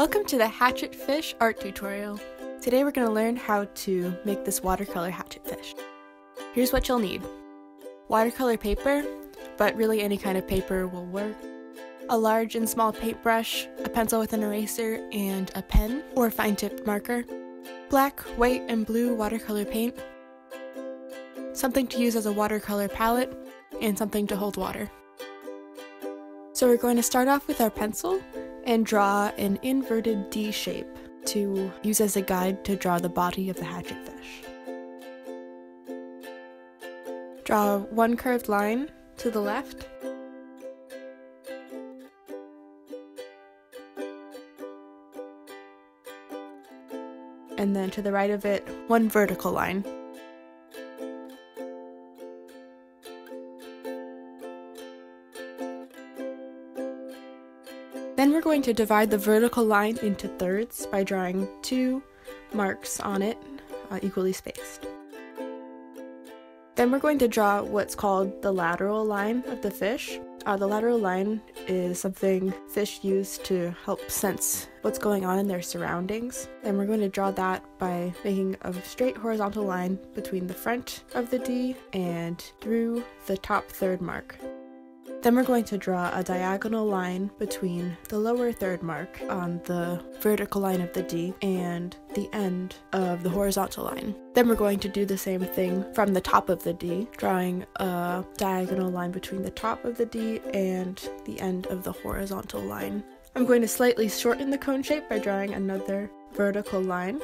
Welcome to the Hatchet Fish art tutorial. Today we're going to learn how to make this watercolor hatchet fish. Here's what you'll need. Watercolor paper, but really any kind of paper will work. A large and small paintbrush, a pencil with an eraser, and a pen or fine tipped marker. Black, white, and blue watercolor paint. Something to use as a watercolor palette, and something to hold water. So we're going to start off with our pencil and draw an inverted D shape to use as a guide to draw the body of the hatchet fish. Draw one curved line to the left. And then to the right of it, one vertical line. We're going to divide the vertical line into thirds by drawing two marks on it, uh, equally spaced. Then we're going to draw what's called the lateral line of the fish. Uh, the lateral line is something fish use to help sense what's going on in their surroundings. And we're going to draw that by making a straight horizontal line between the front of the D and through the top third mark. Then we're going to draw a diagonal line between the lower third mark on the vertical line of the D and the end of the horizontal line. Then we're going to do the same thing from the top of the D, drawing a diagonal line between the top of the D and the end of the horizontal line. I'm going to slightly shorten the cone shape by drawing another vertical line.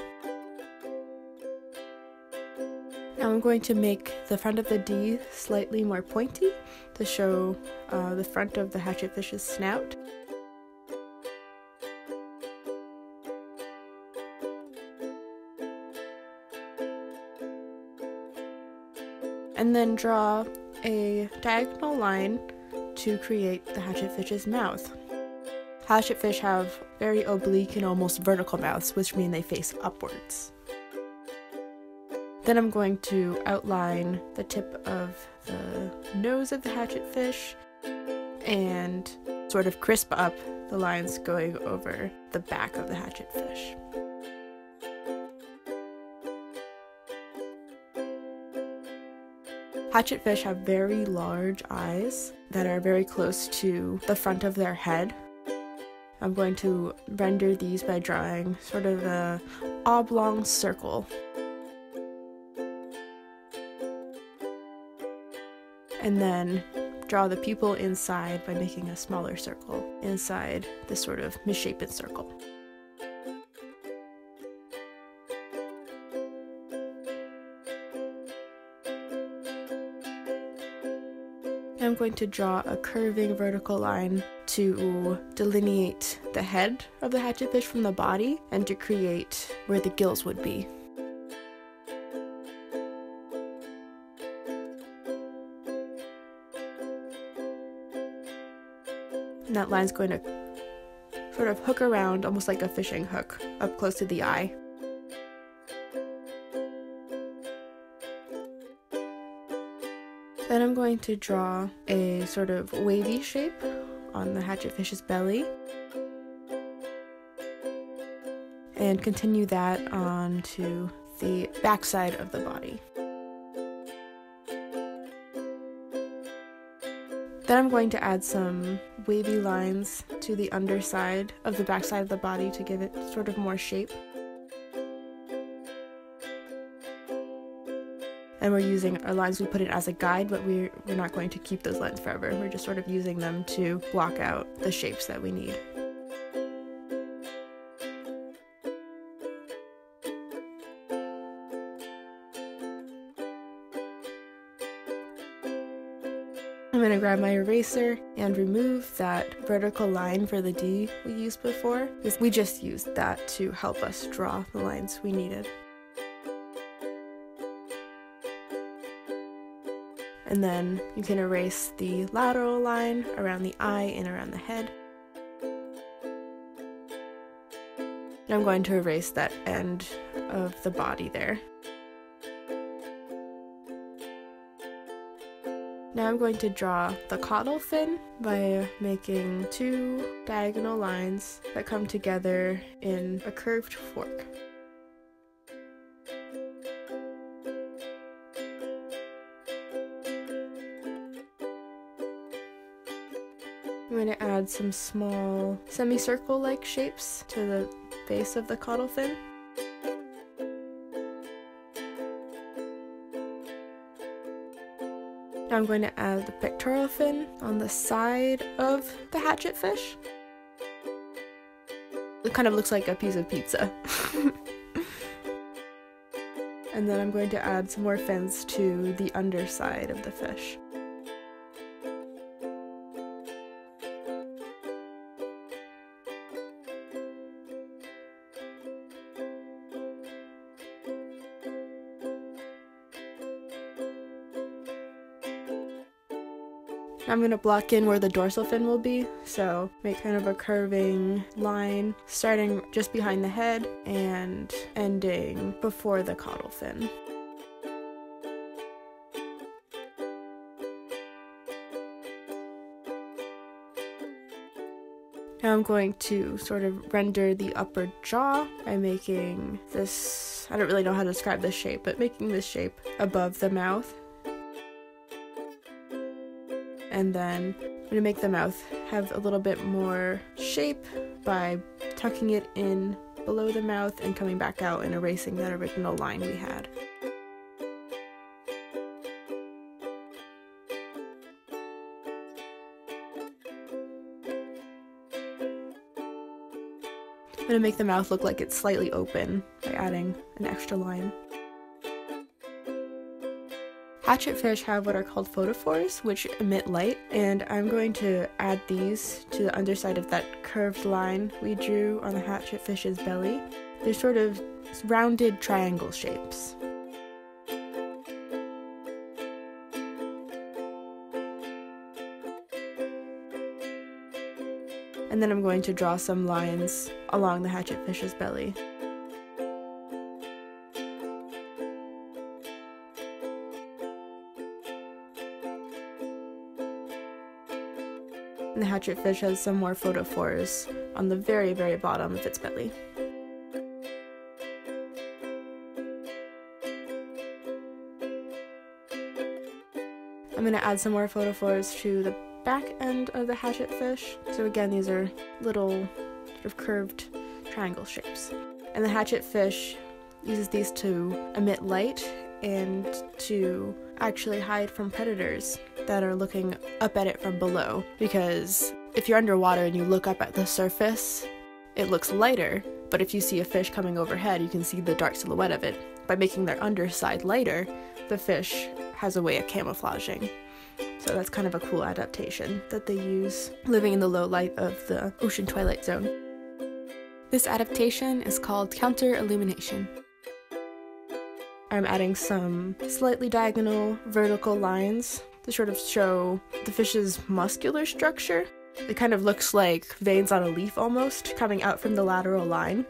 I'm going to make the front of the D slightly more pointy to show uh, the front of the hatchetfish's snout. And then draw a diagonal line to create the hatchetfish's mouth. Hatchetfish have very oblique and almost vertical mouths, which mean they face upwards. Then I'm going to outline the tip of the nose of the hatchetfish and sort of crisp up the lines going over the back of the hatchetfish. Hatchetfish have very large eyes that are very close to the front of their head. I'm going to render these by drawing sort of a oblong circle and then draw the pupil inside by making a smaller circle inside this sort of misshapen circle. I'm going to draw a curving vertical line to delineate the head of the hatchetfish from the body and to create where the gills would be. And that line's going to sort of hook around almost like a fishing hook up close to the eye. Then I'm going to draw a sort of wavy shape on the hatchetfish's belly and continue that onto the backside of the body. Then I'm going to add some wavy lines to the underside of the backside of the body to give it sort of more shape. And we're using our lines, we put it as a guide, but we're, we're not going to keep those lines forever. We're just sort of using them to block out the shapes that we need. To grab my eraser and remove that vertical line for the D we used before we just used that to help us draw the lines we needed. And then you can erase the lateral line around the eye and around the head. I'm going to erase that end of the body there. Now I'm going to draw the caudal fin by making two diagonal lines that come together in a curved fork. I'm going to add some small semicircle-like shapes to the base of the caudal fin. I'm going to add the pectoral fin on the side of the hatchet fish. It kind of looks like a piece of pizza. and then I'm going to add some more fins to the underside of the fish. I'm going to block in where the dorsal fin will be, so make kind of a curving line starting just behind the head and ending before the caudal fin. Now I'm going to sort of render the upper jaw by making this, I don't really know how to describe this shape, but making this shape above the mouth and then I'm to make the mouth have a little bit more shape by tucking it in below the mouth and coming back out and erasing that original line we had. I'm to make the mouth look like it's slightly open by adding an extra line. Hatchetfish have what are called photophores, which emit light, and I'm going to add these to the underside of that curved line we drew on the hatchetfish's belly. They're sort of rounded triangle shapes. And then I'm going to draw some lines along the hatchetfish's belly. Hatchetfish has some more photophores on the very, very bottom of its belly. I'm going to add some more photophores to the back end of the hatchetfish. So again, these are little sort of curved triangle shapes. And the hatchetfish uses these to emit light and to actually hide from predators that are looking up at it from below. Because if you're underwater and you look up at the surface, it looks lighter, but if you see a fish coming overhead, you can see the dark silhouette of it. By making their underside lighter, the fish has a way of camouflaging. So that's kind of a cool adaptation that they use living in the low light of the ocean twilight zone. This adaptation is called counter illumination. I'm adding some slightly diagonal vertical lines to sort of show the fish's muscular structure. It kind of looks like veins on a leaf almost coming out from the lateral line.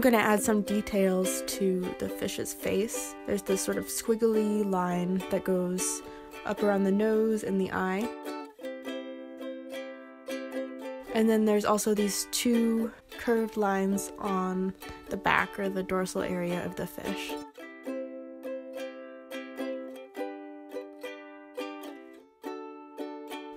I'm going to add some details to the fish's face. There's this sort of squiggly line that goes up around the nose and the eye. And then there's also these two curved lines on the back or the dorsal area of the fish.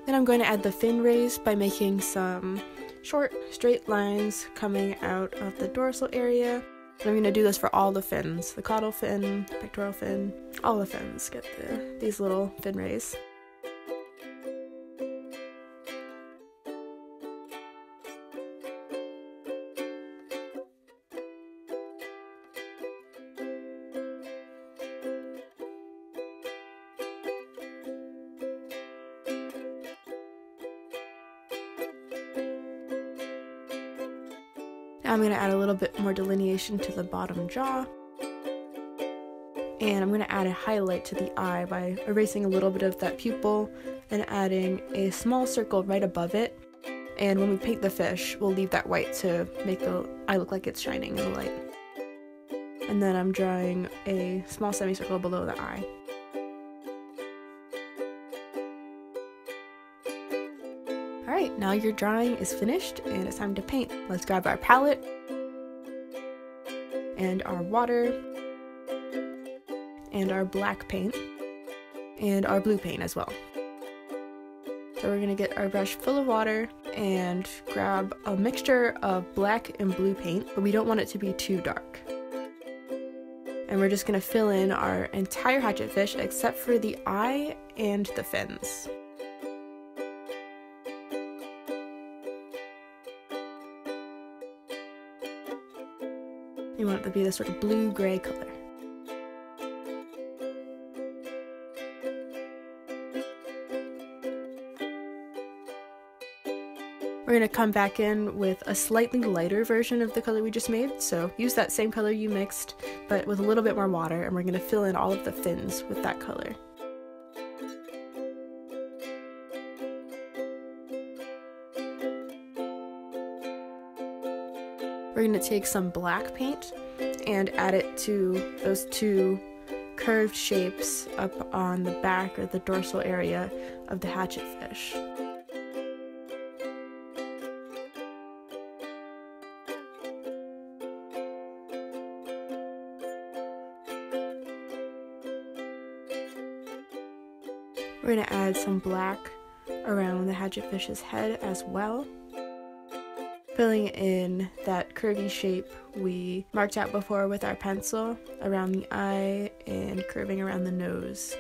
Then I'm going to add the fin rays by making some short, straight lines coming out of the dorsal area. And I'm going to do this for all the fins, the caudal fin, pectoral fin, all the fins get the, these little fin rays. I'm going to add a little bit more delineation to the bottom jaw. And I'm going to add a highlight to the eye by erasing a little bit of that pupil and adding a small circle right above it. And when we paint the fish, we'll leave that white to make the eye look like it's shining in the light. And then I'm drawing a small semicircle below the eye. Now your drawing is finished and it's time to paint. Let's grab our palette and our water and our black paint and our blue paint as well. So we're gonna get our brush full of water and grab a mixture of black and blue paint, but we don't want it to be too dark. And we're just gonna fill in our entire hatchet fish except for the eye and the fins. It to be this sort of blue-gray color. We're going to come back in with a slightly lighter version of the color we just made. So use that same color you mixed, but with a little bit more water, and we're going to fill in all of the fins with that color. We're going to take some black paint and add it to those two curved shapes up on the back or the dorsal area of the hatchet fish. We're going to add some black around the hatchetfish's head as well. Filling in that curvy shape we marked out before with our pencil around the eye and curving around the nose.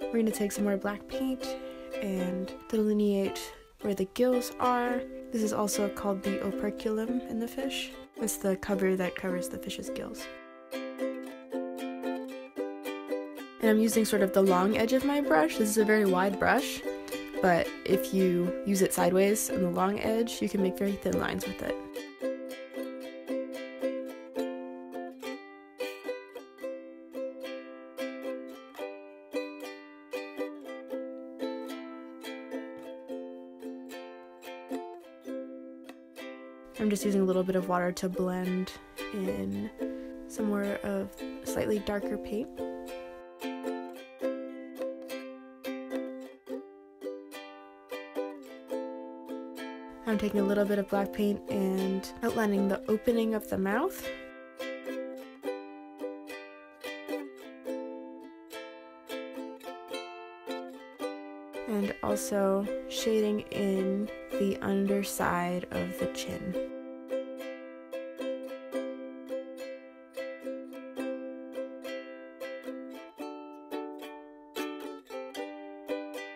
We're going to take some more black paint and delineate where the gills are. This is also called the operculum in the fish. It's the cover that covers the fish's gills. And I'm using sort of the long edge of my brush. This is a very wide brush, but if you use it sideways on the long edge, you can make very thin lines with it. I'm just using a little bit of water to blend in some more of slightly darker paint. I'm taking a little bit of black paint and outlining the opening of the mouth. And also shading in the underside of the chin.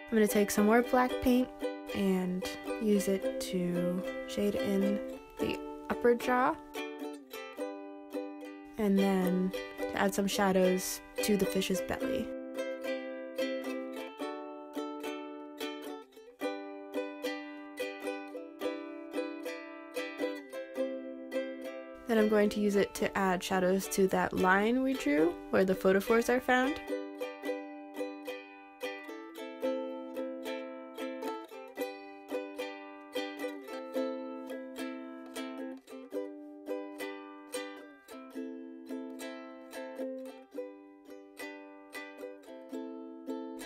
I'm going to take some more black paint and use it to shade in the upper jaw and then to add some shadows to the fish's belly. Then I'm going to use it to add shadows to that line we drew where the photophores are found.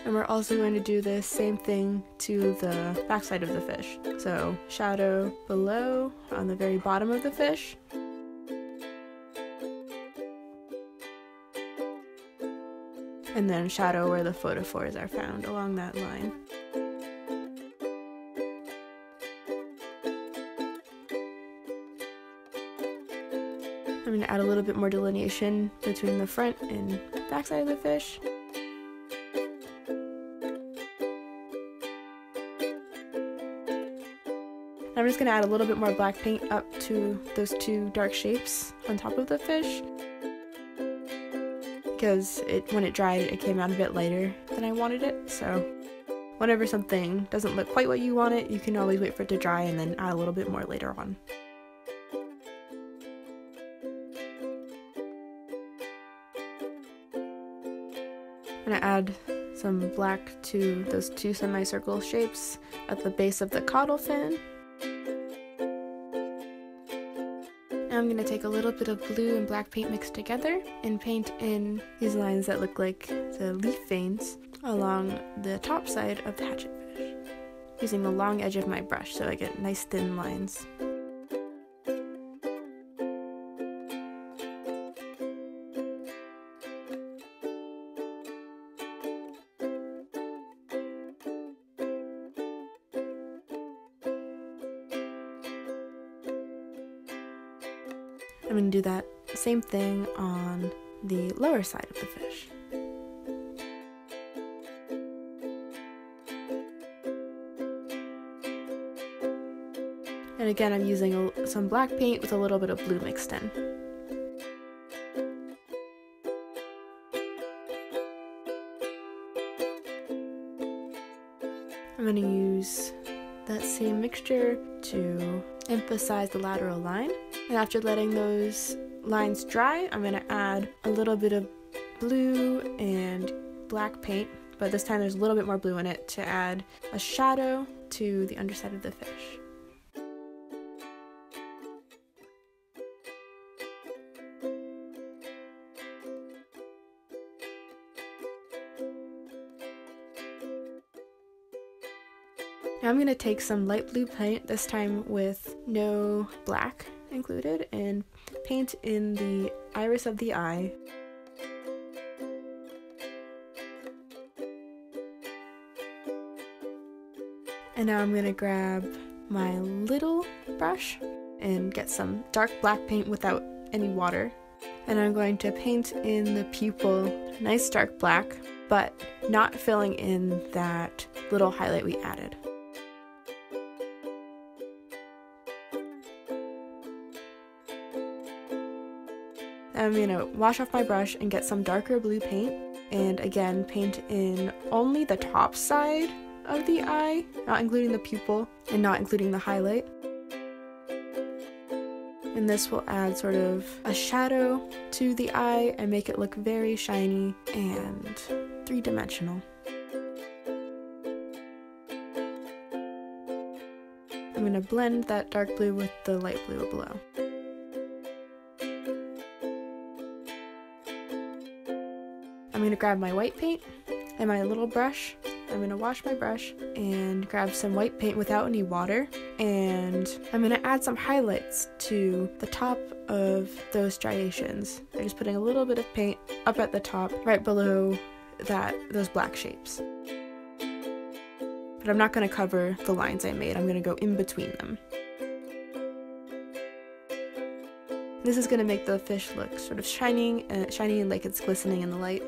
And we're also going to do the same thing to the backside of the fish. So shadow below on the very bottom of the fish. And then shadow where the photophores are found along that line. I'm going to add a little bit more delineation between the front and backside of the fish. I'm just going to add a little bit more black paint up to those two dark shapes on top of the fish. because it when it dried it came out a bit lighter than I wanted it. So whenever something doesn't look quite what you want it, you can always wait for it to dry and then add a little bit more later on. I'm gonna add some black to those two semicircle shapes at the base of the caudal fin. I'm going to take a little bit of blue and black paint mixed together and paint in these lines that look like the leaf veins along the top side of the hatchetfish, using the long edge of my brush so I get nice thin lines. Same thing on the lower side of the fish. And again, I'm using a, some black paint with a little bit of blue mixed in. I'm going to use that same mixture to emphasize the lateral line. And after letting those lines dry, I'm going to add a little bit of blue and black paint, but this time there's a little bit more blue in it to add a shadow to the underside of the fish. Now I'm going to take some light blue paint, this time with no black included, and paint in the iris of the eye. And now I'm going to grab my little brush and get some dark black paint without any water. And I'm going to paint in the pupil nice dark black, but not filling in that little highlight we added. I'm gonna wash off my brush and get some darker blue paint and again paint in only the top side of the eye, not including the pupil and not including the highlight. And this will add sort of a shadow to the eye and make it look very shiny and three-dimensional. I'm going to blend that dark blue with the light blue below. To grab my white paint and my little brush. I'm going to wash my brush and grab some white paint without any water. And I'm going to add some highlights to the top of those striations. I'm just putting a little bit of paint up at the top, right below that those black shapes. But I'm not going to cover the lines I made. I'm going to go in between them. This is going to make the fish look sort of shining, uh, shiny and like it's glistening in the light.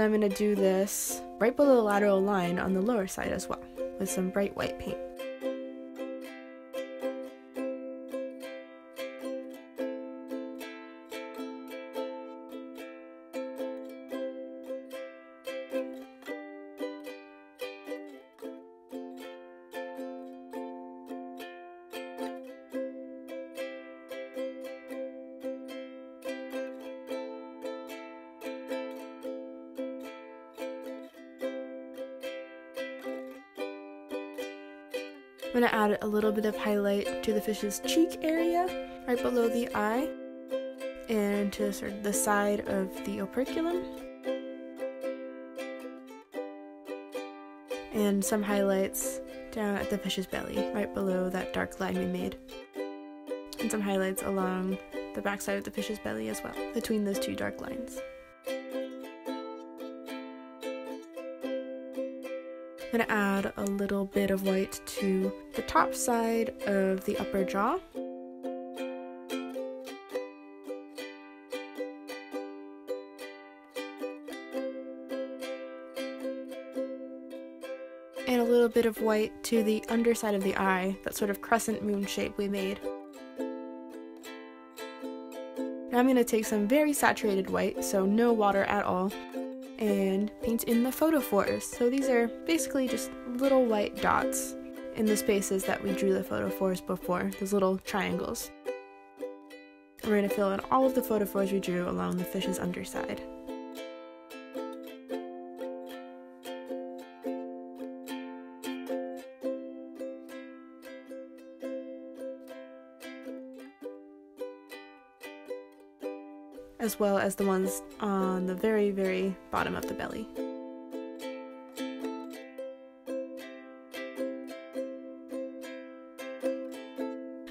I'm going to do this right below the lateral line on the lower side as well with some bright white paint. A little bit of highlight to the fish's cheek area, right below the eye, and to sort of the side of the operculum. And some highlights down at the fish's belly, right below that dark line we made. And some highlights along the backside of the fish's belly as well, between those two dark lines. I'm going to add a little bit of white to the top side of the upper jaw. and a little bit of white to the underside of the eye, that sort of crescent moon shape we made. Now I'm going to take some very saturated white, so no water at all, and paint in the photophores. So these are basically just little white dots in the spaces that we drew the photophores before, those little triangles. we're going to fill in all of the photophores we drew along the fish's underside. Well as the ones on the very, very bottom of the belly.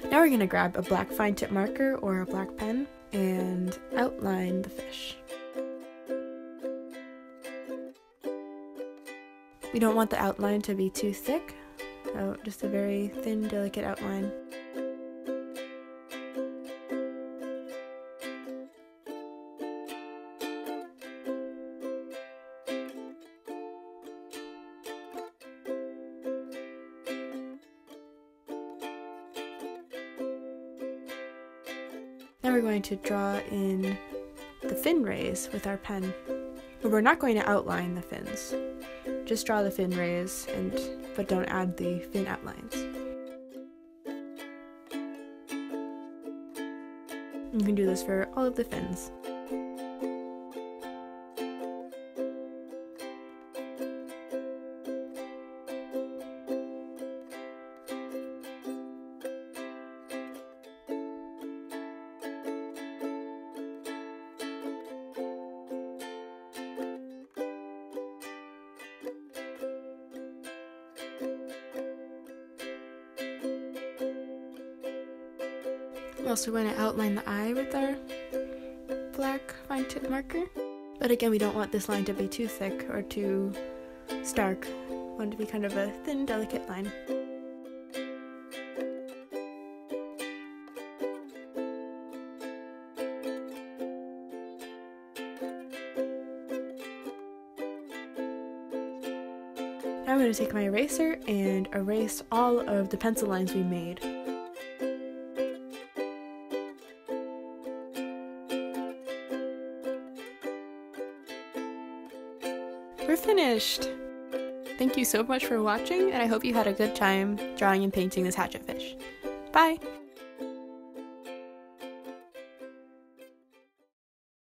Now we're going to grab a black fine tip marker or a black pen and outline the fish. We don't want the outline to be too thick, so just a very thin, delicate outline. To draw in the fin rays with our pen. But we're not going to outline the fins. Just draw the fin rays and but don't add the fin outlines. You can do this for all of the fins. Also going to outline the eye with our black fine tip marker. But again, we don't want this line to be too thick or too stark. We want to be kind of a thin, delicate line. Now I'm going to take my eraser and erase all of the pencil lines we made. You so much for watching, and I hope you had a good time drawing and painting this hatchet fish. Bye!